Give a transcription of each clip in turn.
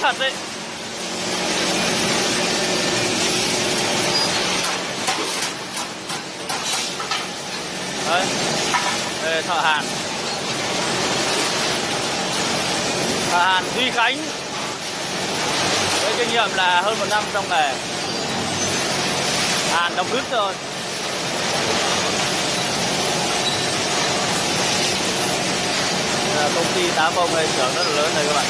thật đấy. Đấy đây thợ hàn. Thợ hàn, duy khánh. Với kinh nghiệm là hơn một năm trong nghề. Hàn đông cứt rồi. Công ty tá bông đây trưởng rất là lớn đây các bạn.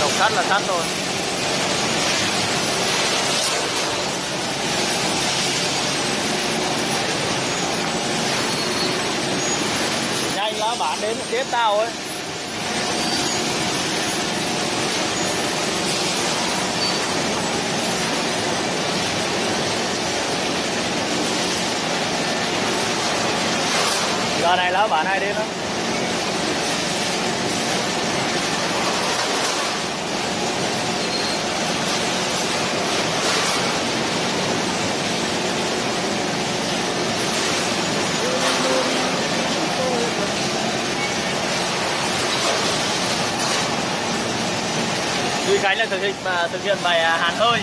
Độc sắt là sắt thôi nhanh lá bạn đến chết tao ấy. Giờ này lá bạn hay đến đó Duy là thực hiện thực hiện bài à, hàn hơi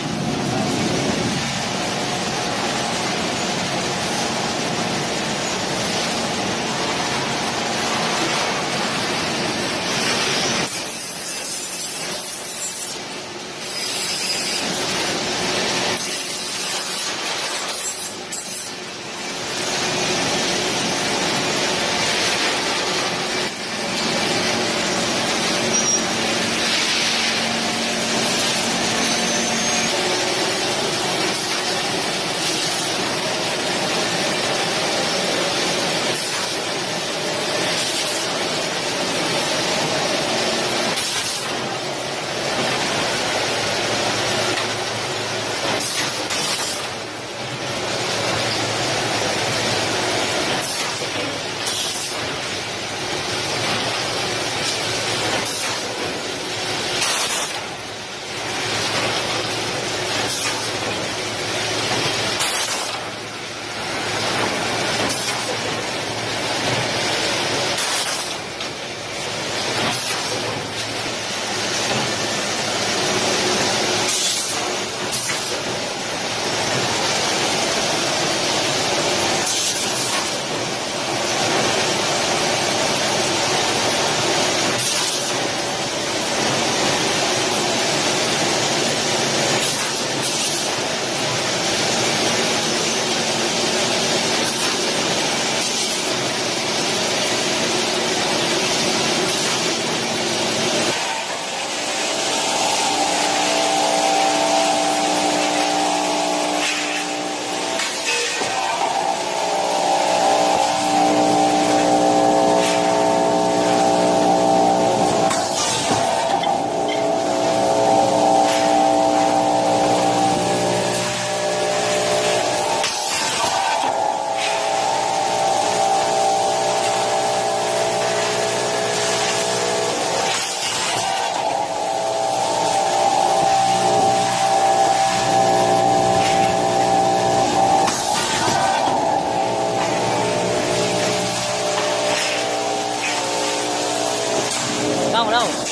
Não, não.